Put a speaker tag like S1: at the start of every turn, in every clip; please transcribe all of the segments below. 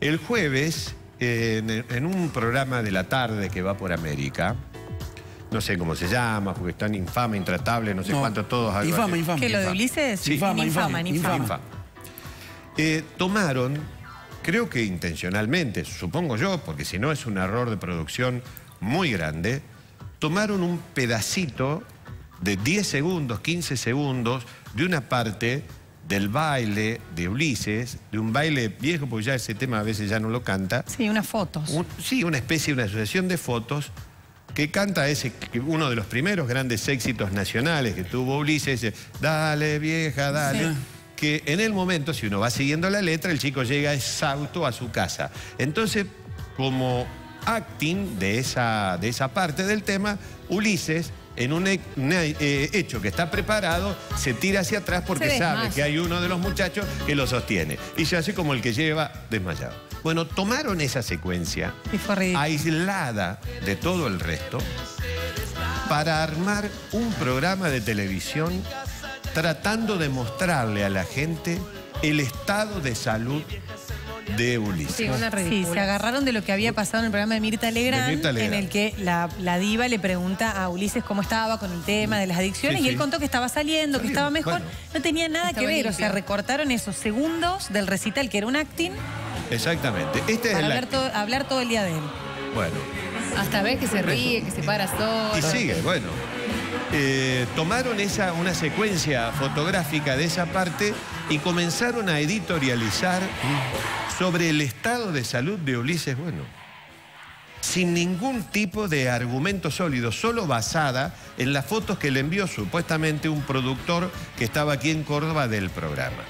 S1: El jueves, en, en un programa de la tarde que va por América, no sé cómo se llama, porque están infame, intratable, no sé
S2: No.
S1: cuánto todos. algo
S2: Infame,
S1: así.
S2: infame.
S3: ¿Que lo de Ulises?
S1: Sí.
S2: Infama,
S3: infama. infama.
S1: Eh, tomaron, creo que intencionalmente, supongo yo, porque si no es un error de producción muy grande, tomaron un pedacito de 10 segundos, 15 segundos de una parte del baile de Ulises, de un baile viejo, porque ya ese tema a veces ya no lo canta,
S3: Sí, unas fotos.
S1: un- sí, una especie, una asociación de fotos que canta ese, uno de los primeros grandes éxitos nacionales que tuvo Ulises, ese, dale vieja, dale.
S3: Sí.
S1: Que en el momento, si uno va siguiendo la letra, el chico llega exhausto a su casa. Entonces, como acting de esa, de esa parte del tema, Ulises, en un he- una, eh, hecho que está preparado, se tira hacia atrás porque sabe que hay uno de los muchachos que lo sostiene. Y se hace como el que lleva desmayado. Bueno, tomaron esa secuencia aislada de todo el resto para armar un programa de televisión tratando de mostrarle a la gente el estado de salud de Ulises.
S4: Sí, una
S3: Sí, se agarraron de lo que había pasado en el programa de Mirta Legrand,
S1: De Mirta Legrand.
S3: en el que la, la diva le pregunta a Ulises cómo estaba con el tema de las adicciones
S1: Sí,
S3: y él
S1: sí.
S3: contó que estaba saliendo, que estaba mejor.
S1: bueno.
S3: No tenía nada
S4: Estaba
S3: que ver, o sea, recortaron esos segundos del recital que era un acting
S1: Exactamente. Este es
S3: para
S1: el
S3: hablar,
S1: acting.
S3: todo, hablar todo el día de él.
S1: Bueno,
S4: Hasta ves que se ríe, que se para solo.
S1: y sigue, bueno. Eh, tomaron esa, una secuencia fotográfica de esa parte y comenzaron a editorializar sobre el estado de salud de Ulises Bueno. Sin ningún tipo de argumento sólido, solo basada en las fotos que le envió supuestamente un productor que estaba aquí en Córdoba del programa.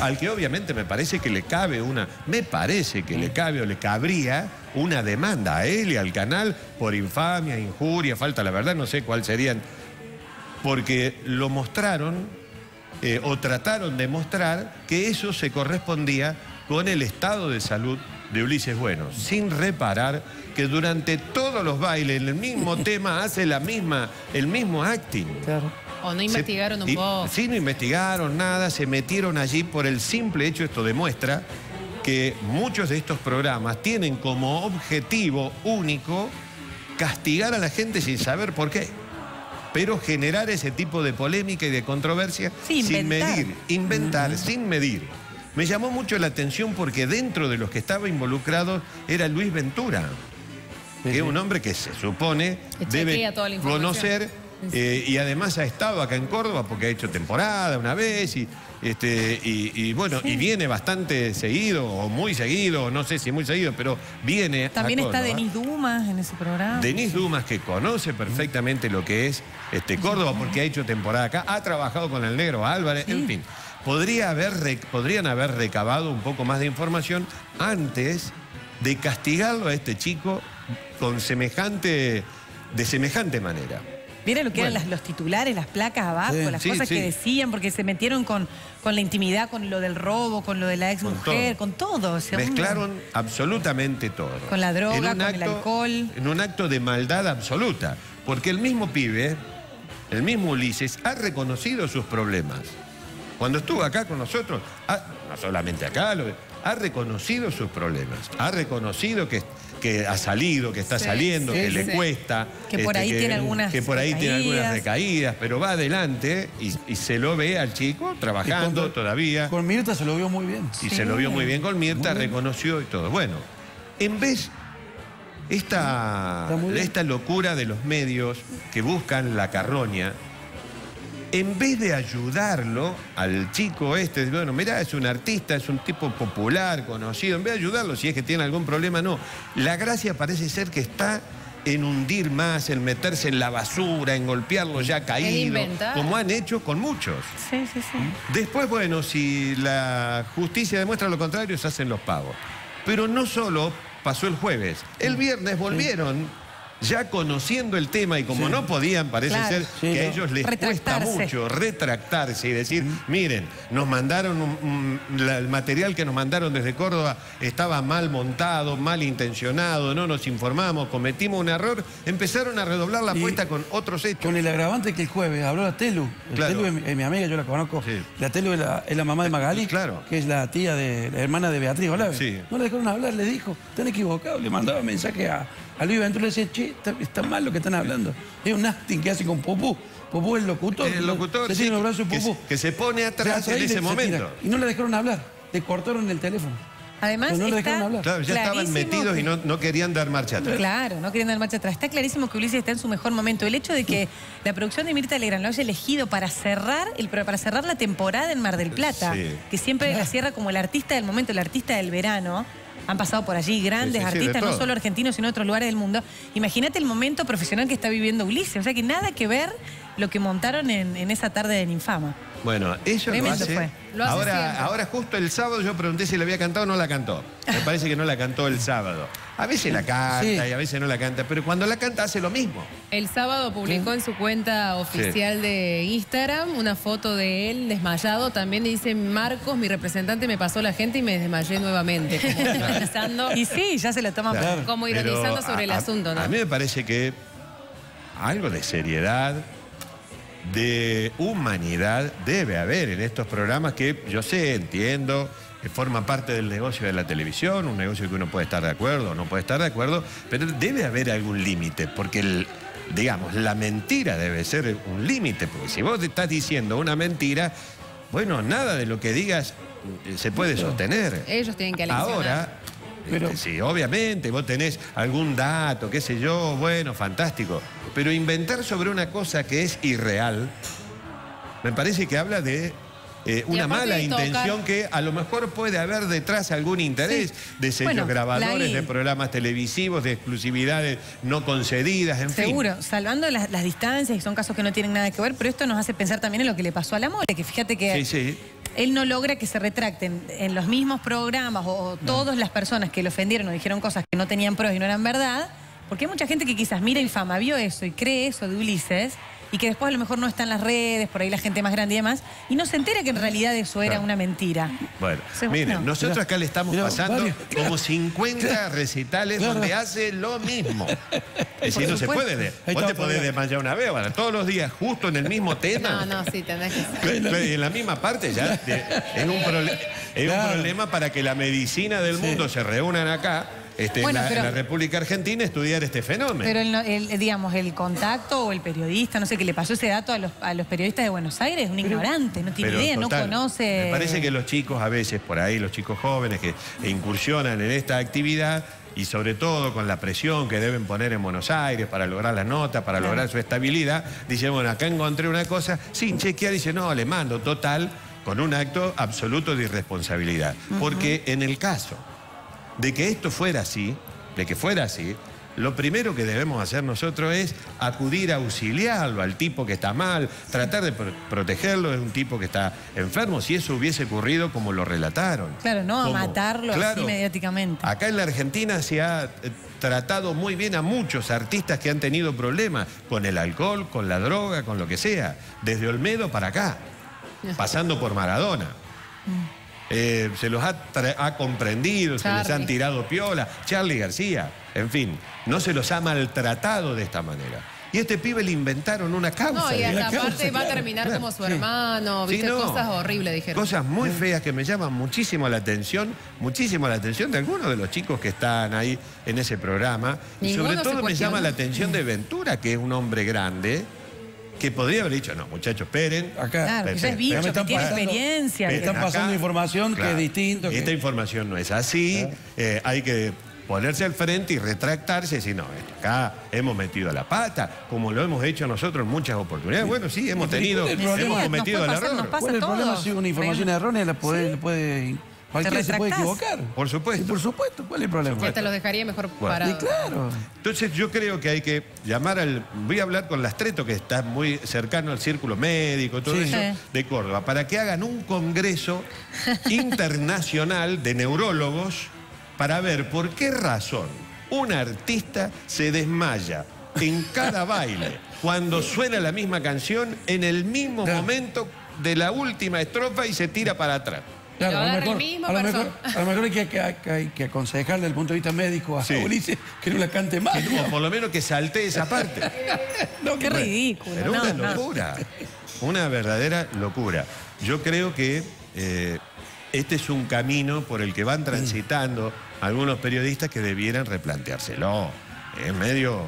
S1: Al que obviamente me parece que le cabe una, me parece que le cabe o le cabría una demanda a él y al canal por infamia, injuria, falta la verdad, no sé cuál serían porque lo mostraron eh, o trataron de mostrar que eso se correspondía con el estado de salud de Ulises Bueno, sin reparar que durante todos los bailes, en el mismo tema, hace la misma, el mismo acting.
S2: Claro.
S4: O no
S1: Se-
S4: investigaron un
S1: y-
S4: poco.
S1: Sí, no investigaron nada, se metieron allí por el simple hecho, esto demuestra que muchos de estos programas tienen como objetivo único castigar a la gente sin saber por qué. Pero generar ese tipo de polémica y de controversia
S3: Sí,
S1: sin
S3: inventar.
S1: medir, inventar, sin medir. Me llamó mucho la atención porque dentro de los que estaba involucrado era Luis Ventura
S2: Sí,
S1: que
S2: sí.
S1: es un hombre que se supone debe conocer eh, y además ha estado acá en Córdoba porque ha hecho temporada una vez y, este, y, y bueno, y viene bastante seguido o muy seguido, no sé si muy seguido, pero viene. a
S3: También está
S1: Córdoba.
S3: Denis Dumas en ese programa.
S1: Denis Dumas, que conoce perfectamente lo que es este, Córdoba, porque ha hecho temporada acá, ha trabajado con el negro Álvarez, en fin. Podría haber, rec- podrían haber recabado un poco más de información antes de castigarlo a este chico con semejante, de semejante manera.
S3: ¿Vieron lo que
S1: Bueno.
S3: eran las- los titulares, las placas abajo,
S2: Sí.
S3: las
S1: Sí,
S3: cosas
S1: sí.
S3: que decían? Porque se metieron con, con la intimidad, con lo del robo, con lo de la ex mujer,
S1: todo.
S3: con todo. o sea, un-
S1: Mezclaron absolutamente todo.
S3: Con la droga, con el alcohol.
S1: En un acto de maldad absoluta. Porque el mismo pibe, el mismo Ulises, ha reconocido sus problemas. Cuando estuvo acá con nosotros, ha- no solamente acá, lo- ha reconocido sus problemas. Ha reconocido que, que ha salido, que está
S4: Sí,
S1: saliendo,
S2: sí,
S1: que
S2: sí.
S1: le cuesta. este,
S3: Que por ahí tiene algunas
S1: Que por ahí tiene algunas
S3: recaídas.
S1: pero va adelante y, y se lo ve al chico trabajando
S2: con-
S1: todavía.
S2: Con Mirta se lo vio muy bien.
S1: Y
S3: Sí.
S1: se lo vio muy bien con Mirta,
S2: bien.
S1: reconoció y todo. Bueno, en vez esta, esta locura de los medios que buscan la carroña, en vez de ayudarlo al chico este, bueno, mirá, es un artista, es un tipo popular, conocido, en vez de ayudarlo, si es que tiene algún problema, no. La gracia parece ser que está en hundir más, en meterse en la basura, en golpearlo ya caído, como han hecho con muchos.
S3: Sí, sí, sí.
S1: Después, bueno, si la justicia demuestra lo contrario, se hacen los pagos. Pero no solo pasó el jueves, el viernes volvieron ya conociendo el tema y como no podían, parece
S3: Claro.
S1: ser
S2: Sí,
S1: que a ellos les cuesta mucho retractarse y decir, miren, nos mandaron un- un- la- el material que nos mandaron desde Córdoba estaba mal montado, mal intencionado, no nos informamos, cometimos un error, empezaron a redoblar la
S2: Y-
S1: apuesta con otros hechos.
S2: Con el agravante que el jueves habló la Telu. El
S1: Claro.
S2: Telu es, mi- es mi amiga, yo la conozco.
S1: Sí.
S2: La Telu es la, es la mamá de Magali,
S1: Claro.
S2: que es la tía de la hermana de Beatriz Olave.
S1: Sí.
S2: No le dejaron hablar, le dijo, están equivocados. Le mandaba mensaje a, a Luis Ventura le decía, che, está, está mal lo que están hablando. Es un acting que hace con Popú. Popú es el locutor.
S1: El locutor, sí,
S2: tiene los brazos
S1: que,
S2: Popú.
S1: que se pone atrás en ese momento.
S2: tira. Y no le dejaron hablar. Le cortaron el teléfono.
S3: Además,
S2: no le
S3: está
S2: dejaron hablar.
S1: Claro, ya estaban metidos
S3: que-
S1: y no, no querían dar marcha atrás.
S3: Claro, no queriendo dar marcha atrás. Está clarísimo que Ulises está en su mejor momento. El hecho de que la producción de Mirta Legrand lo haya elegido para cerrar, el, para cerrar la temporada en Mar del Plata,
S1: Sí.
S3: que siempre la cierra como el artista del momento, el artista del verano. Han pasado por allí grandes
S1: Sí, sí,
S3: artistas, no solo argentinos, sino de otros lugares del mundo. Imagínate el momento profesional que está viviendo Ulises. O sea que nada que ver lo que montaron en, en esa tarde de Ninfama.
S1: Bueno, eso lo
S3: Tremendo
S1: hace.
S3: fue.
S4: Lo hace
S1: ahora,
S4: siempre.
S1: ahora justo el sábado yo pregunté si la había cantado o no la cantó. Me parece que no la cantó el sábado. A veces la canta
S2: Sí.
S1: y a veces no la canta, pero cuando la canta hace lo mismo.
S4: El sábado publicó en su cuenta oficial de Instagram una foto de él desmayado. También dice, Marcos, mi representante, me pasó la gente y me desmayé nuevamente. Como ironizando,
S3: Y sí, ya se lo toman
S2: Claro.
S3: por...
S4: como
S1: Pero
S4: ironizando sobre
S1: a-
S4: el
S1: a-
S4: asunto, ¿no?
S1: A mí me parece que algo de seriedad, de humanidad debe haber en estos programas que yo sé, entiendo, que forman parte del negocio de la televisión, un negocio que uno puede estar de acuerdo o no puede estar de acuerdo, pero debe haber algún límite, porque el- digamos, la mentira debe ser un límite, porque si vos te estás diciendo una mentira, bueno, nada de lo que digas se puede sostener.
S4: Ellos tienen que.
S1: Ahora,
S2: Pero-
S1: este, sí, obviamente, vos tenés algún dato, qué sé yo, bueno, fantástico. Pero inventar sobre una cosa que es irreal, me parece que habla de eh, una mala intención que a lo mejor puede haber detrás algún interés de sellos
S3: Bueno,
S1: grabadores, de programas televisivos, de exclusividades no concedidas, en fin.
S3: Seguro, salvando las, las distancias, y son casos que no tienen nada que ver, pero esto nos hace pensar también en lo que le pasó a la Mole, que fíjate que
S1: Sí, sí.
S3: Él no logra que se retracten en los mismos programas o, todas las personas que lo ofendieron o dijeron cosas que no tenían pruebas y no eran verdad, porque hay mucha gente que quizás mira Infama, vio eso y cree eso de Ulises y que después a lo mejor no está en las redes, por ahí la gente más grande y demás, y no se entera que en realidad eso era
S1: Claro.
S3: una mentira.
S1: Bueno, miren, nosotros acá le estamos
S2: mirá,
S1: pasando
S2: varios,
S1: como 50 recitales
S2: Claro.
S1: donde hace lo mismo. Es decir, no se puede. de-
S2: Ahí
S1: Vos te podés desmayar una vez, todos los días, justo en el mismo tema.
S4: No, no, sí, tenés que...
S1: Pero En la misma parte ya de- es, un, prole- es un
S2: Claro.
S1: problema para que la medicina del mundo se reúnan acá, este,
S3: Bueno,
S1: en, la,
S3: pero-
S1: en la República Argentina, estudiar este fenómeno.
S3: Pero el, digamos, el contacto o el periodista, no sé, que le pasó ese dato a los, a los periodistas de Buenos Aires, un ignorante, no tiene
S1: Pero,
S3: idea,
S1: total,
S3: no conoce.
S1: Me parece que los chicos a veces, por ahí, los chicos jóvenes que incursionan en esta actividad y sobre todo con la presión que deben poner en Buenos Aires para lograr las notas, para
S3: Claro.
S1: lograr su estabilidad, dicen, bueno, acá encontré una cosa, sin chequear, dice, no, le mando, total, con un acto absoluto de irresponsabilidad. Porque en el caso de que esto fuera así, de que fuera así, lo primero que debemos hacer nosotros es acudir a auxiliarlo al tipo que está mal, tratar de pro- protegerlo de un tipo que está enfermo, si eso hubiese ocurrido como lo relataron.
S3: Claro, no a
S1: Como-
S3: matarlo así mediáticamente.
S1: Acá en la Argentina se ha eh, tratado muy bien a muchos artistas que han tenido problemas con el alcohol, con la droga, con lo que sea, desde Olmedo para acá, pasando por Maradona. Eh, se los ha, comprendido, se les han tirado piola. Charlie García, en fin, no se los ha maltratado de esta manera. Y este pibe le inventaron una causa.
S4: No, y
S1: ¿eh?
S4: hasta aparte va a terminar
S1: claro,
S4: como su
S1: sí.
S4: hermano,
S1: Sí,
S4: viste,
S1: no.
S4: cosas horribles, dijeron.
S1: Cosas muy feas que me llaman muchísimo la atención, muchísimo la atención de algunos de los chicos que están ahí en ese programa. Y sobre todo me llama la atención de Ventura, que es un hombre grande, que podría haber dicho, no, muchachos, esperen.
S2: Acá.
S3: Claro, que ya es
S1: Esperen,
S3: bicho,
S2: me
S3: que
S2: están
S3: tiene
S2: pasando-
S3: experiencia.
S2: me están
S1: acá,
S2: pasando información que es distinto, que-
S1: Esta información no es así. eh, hay que ponerse al frente y retractarse y decir, no, acá hemos metido la pata, como lo hemos hecho nosotros en muchas oportunidades. Bueno, sí, hemos tenido,
S2: ¿cuál es
S1: hemos cometido
S3: Nos
S1: el
S3: puede pasar,
S1: error.
S3: nos pasa
S2: ¿Cuál es el
S3: todo.
S2: problema si una información errónea la puede, la puede cualquiera se puede equivocar?
S1: Por supuesto.
S2: Y por supuesto, ¿cuál es el problema?
S4: Que hasta los dejaría mejor
S1: Bueno.
S2: Y
S4: parados.
S2: claro.
S1: Entonces yo creo que hay que llamar al... Voy a hablar con Lastreto, que está muy cercano al círculo médico, todo
S2: Sí.
S1: eso,
S3: Sí.
S1: de Córdoba, para que hagan un congreso internacional de neurólogos para ver por qué razón un artista se desmaya en cada baile cuando suena la misma canción en el mismo momento de la última estrofa y se tira para atrás.
S2: Claro, a lo, mejor, a, lo mejor, a lo mejor hay que, que- hay que aconsejarle desde el punto de vista médico a
S1: Sí.
S2: Ulises que no la cante más.
S1: O por lo menos que salte esa parte.
S2: No,
S3: Qué ridículo.
S1: Pero
S3: no,
S1: una
S3: no.
S1: locura, una verdadera locura. Yo creo que eh, este es un camino por el que van transitando algunos periodistas que debieran replanteárselo. Es medio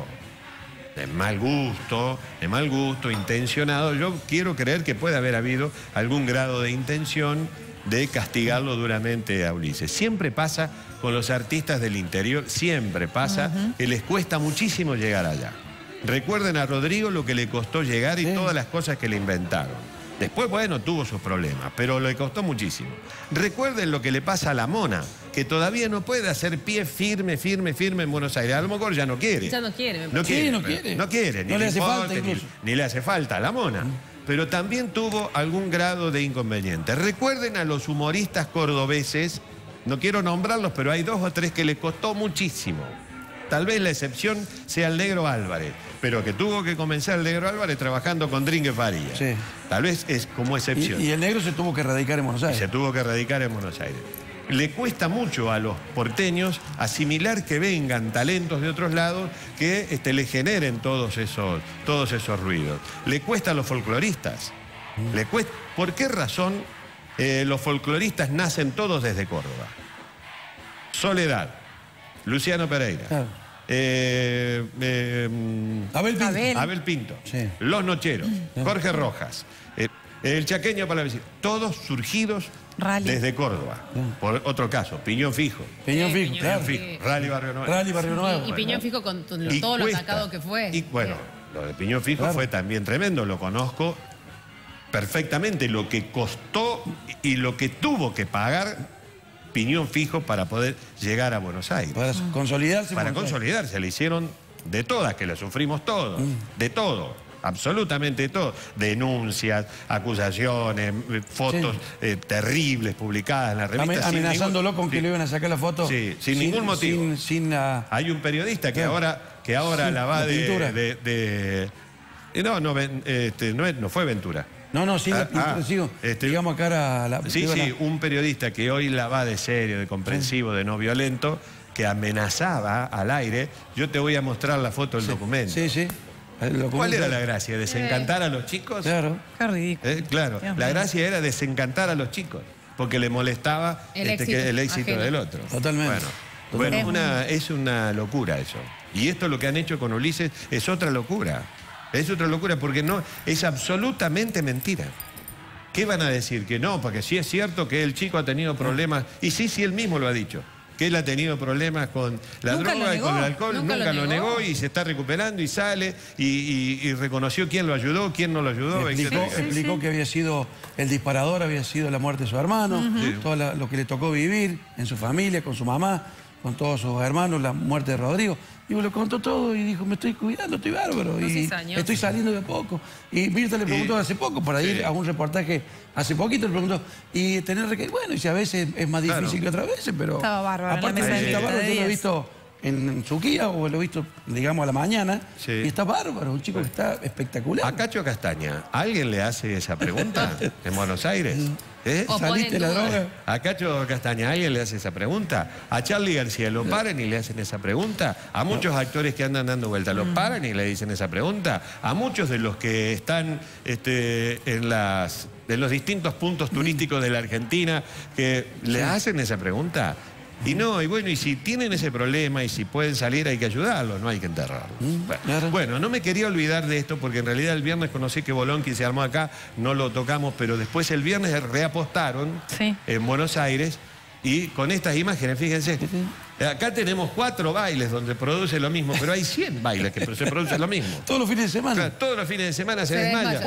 S1: de mal gusto, de mal gusto, intencionado. Yo quiero creer que puede haber habido algún grado de intención de castigarlo duramente a Ulises. Siempre pasa con los artistas del interior, siempre pasa que les cuesta muchísimo llegar allá. Recuerden a Rodrigo lo que le costó llegar y
S2: Sí.
S1: todas las cosas que le inventaron. Después, bueno, tuvo sus problemas, pero le costó muchísimo. Recuerden lo que le pasa a la mona, que todavía no puede hacer pie firme, firme, firme en Buenos Aires. A lo mejor ya no quiere.
S4: Ya no quiere, me
S1: No.
S2: Sí,
S1: quiere,
S2: no quiere.
S1: No quiere, ni
S2: No le hace
S1: importa,
S2: falta
S1: ni-
S2: incluso.
S1: Ni, le hace falta a la mona. Pero también tuvo algún grado de inconveniente. Recuerden a los humoristas cordobeses, no quiero nombrarlos, pero hay dos o tres que les costó muchísimo. Tal vez la excepción sea el negro Álvarez, pero que tuvo que comenzar el negro Álvarez trabajando con Dringue Faría.
S2: Sí.
S1: Tal vez es como excepción.
S2: Y, y el negro se tuvo que radicar en Buenos
S1: Y
S2: Aires.
S1: se tuvo que radicar en Buenos Aires. Le cuesta mucho a los porteños asimilar que vengan talentos de otros lados que este, le generen todos esos, todos esos ruidos. Le cuesta a los folcloristas. Le cuesta, ¿Por qué razón eh, los folcloristas nacen todos desde Córdoba? Soledad, Luciano Pereira,
S2: Claro.
S1: eh, eh, mm,
S2: Abel Pinto.
S3: Abel.
S1: Abel Pinto,
S2: Sí.
S1: Los Nocheros, Jorge Rojas, eh, el Chaqueño Palavecino, todos surgidos
S3: Rally.
S1: desde Córdoba. Por otro caso, Piñón Fijo,
S2: Peñón
S4: Sí,
S2: Fijo,
S4: Piñón
S2: claro.
S4: Fijo.
S1: Rally Barrio Nuevo.
S2: Rally Barrio Nuevo.
S4: Y, y Piñón Fijo con
S1: Y
S4: todo lo
S1: cuesta.
S4: atacado que fue.
S1: Y bueno, lo de Piñón Fijo
S2: Claro.
S1: fue también tremendo, lo conozco perfectamente, lo que costó y lo que tuvo que pagar Piñón Fijo para poder llegar a Buenos Aires.
S2: Para consolidarse. en
S1: Para consolidarse, le hicieron de todas, que le sufrimos todos,
S2: Mm.
S1: de todo, absolutamente de todo. Denuncias, acusaciones, fotos eh, terribles publicadas en la revista.
S2: Amenazándolo
S1: ningún-
S2: con que
S1: sí.
S2: le iban a sacar la foto.
S1: Sí, sin ningún motivo.
S2: Sin, sin la-
S1: Hay un periodista que
S2: Claro.
S1: ahora, que ahora
S2: Sí,
S1: la va
S2: la
S1: de, de- de- eh, no, no, este, no, es- no fue Ventura.
S2: No, no, sin
S1: Ah, ah,
S2: sigo.
S1: este-
S2: digamos acá a la.
S1: Sí, sí,
S2: la-
S1: un periodista que hoy la va de serio, de comprensivo, de no violento, que amenazaba al aire. Yo te voy a mostrar la foto del documento.
S2: Sí, sí. El
S1: ¿Cuál era la gracia? ¿Desencantar a los chicos?
S2: Claro.
S3: Qué ridículo.
S1: Eh, claro,
S3: Dios
S1: la gracia era desencantar a los chicos, porque le molestaba
S4: El
S1: este,
S4: éxito
S1: que- el éxito del otro.
S2: Totalmente.
S1: Bueno,
S2: Totalmente.
S1: bueno, es, una, es una locura eso. Y esto lo que han hecho con Ulises es otra locura. Es otra locura porque no, es absolutamente mentira. ¿Qué van a decir? Que no, porque sí es cierto que el chico ha tenido problemas, y sí, sí, él mismo lo ha dicho, que él ha tenido problemas con la
S3: Nunca
S1: droga y con el alcohol,
S4: nunca
S1: nunca,
S4: lo
S1: lo
S4: negó.
S1: negó y se está recuperando y sale y, y- y reconoció quién lo ayudó, quién no lo ayudó,
S2: Explicó, explicó que había sido el disparador, había sido la muerte de su hermano, todo lo que le tocó vivir en su familia, con su mamá, con todos sus hermanos, la muerte de Rodrigo. Y lo contó todo y dijo, me estoy cuidando, estoy bárbaro.
S4: No,
S2: y
S4: años.
S2: estoy saliendo de poco. Y Mirta le preguntó hace poco, para ir
S1: Sí.
S2: a un reportaje, hace poquito le preguntó, y tener que, bueno, y si a veces es más
S1: Claro.
S2: difícil que otras veces, pero...
S3: Estaba bárbaro en la
S2: Aparte,
S3: mesa
S1: de
S3: de
S2: yo lo he visto en Suquía o lo he visto, digamos, a la mañana,
S1: Sí.
S2: y está bárbaro, un chico que está espectacular.
S1: A Cacho Castaña, ¿alguien le hace esa pregunta en Buenos Aires? ¿Eh?
S4: O
S2: ¿Saliste
S4: en
S2: de la droga?
S1: A Cacho Castaña, ¿alguien le hace esa pregunta? A Charlie García, ¿lo paran y le hacen esa pregunta? A muchos actores que andan dando vuelta, ¿lo paran y le dicen esa pregunta? A muchos de los que están este, en, las, en los distintos puntos turísticos de la Argentina, que le hacen esa pregunta. Y no, y bueno, y si tienen ese problema y si pueden salir hay que ayudarlos, no hay que enterrarlos. Bueno,
S2: claro.
S1: bueno, no me quería olvidar de esto porque en realidad el viernes conocí que Bolonqui se armó acá, no lo tocamos, pero después el viernes reapostaron
S3: Sí.
S1: en Buenos Aires y con estas imágenes, fíjense, acá tenemos cuatro bailes donde produce lo mismo, pero hay 100 bailes que se producen lo mismo.
S2: Todos los fines de
S1: O
S2: semana.
S1: sea, todos los fines de semana se,
S4: Se
S1: desmaya.